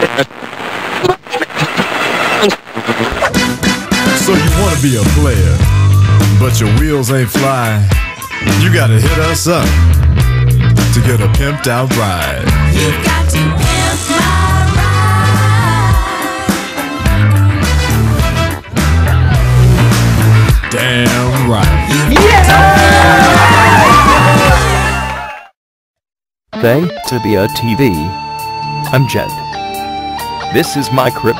So you wanna be a player, but your wheels ain't fly. You gotta hit us up to get a pimped out ride. You've got to pimp my ride. Damn right. They Tibia TV. I'm Jed. This is my crib.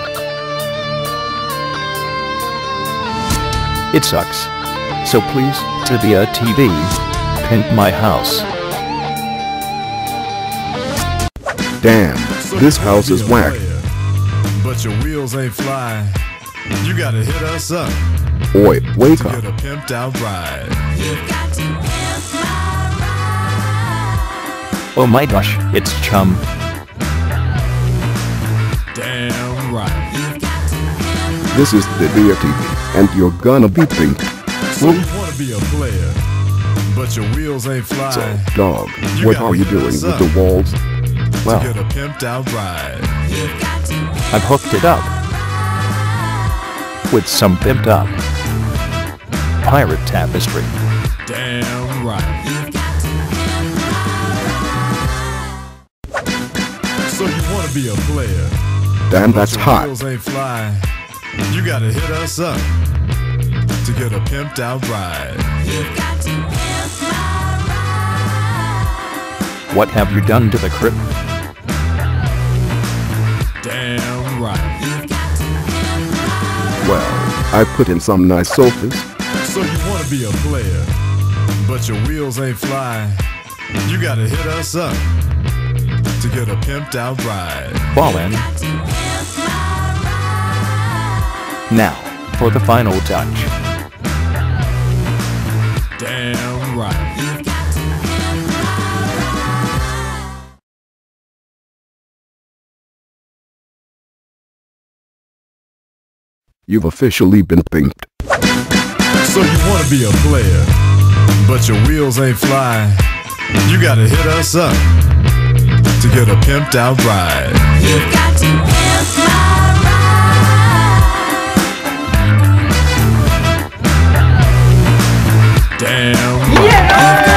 It sucks. So please, Tibia TV, pimp my house. Damn, this house is whack. But your wheels ain't fly. You gotta hit us up Oi, wake to up. get a pimped out ride. You've got to pimp my ride. Oh my gosh, it's chum. This is the Dear TV, and you're gonna be pink. So you wanna be a player, but your wheels ain't fly. So, dog, You what are you doing with the walls? to Well, get a pimped out ride. You've got to pimp I've hooked it up with some pimped up pirate tapestry. Damn right. You've got to pimp So you wanna be a player, Damn, but that's your hot. Wheels ain't fly. You gotta hit us up to get a pimped out ride. You've got to pimp my ride. What have you done to the crib? Damn right. You've got to pimp my Well, I put in some nice sofas. So you wanna be a player, but your wheels ain't fly. You gotta hit us up to get a pimped out ride. Ballin'. Now, for the final touch. Damn right. You've got to pimp my ride. You've officially been pinked. So you wanna be a player, but your wheels ain't fly. You gotta hit us up to get a pimped out ride. You've got to pimp my ride.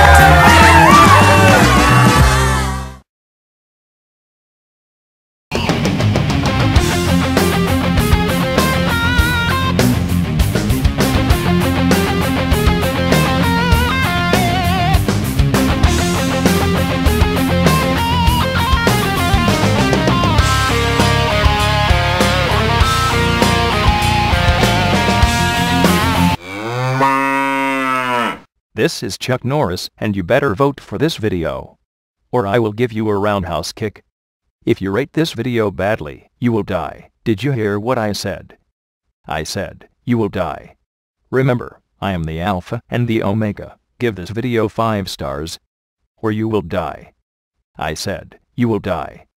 This is Chuck Norris and you better vote for this video. Or I will give you a roundhouse kick. If you rate this video badly, you will die. Did you hear what I said? I said, you will die. Remember, I am the Alpha and the Omega. Give this video 5 stars. Or you will die. I said, you will die.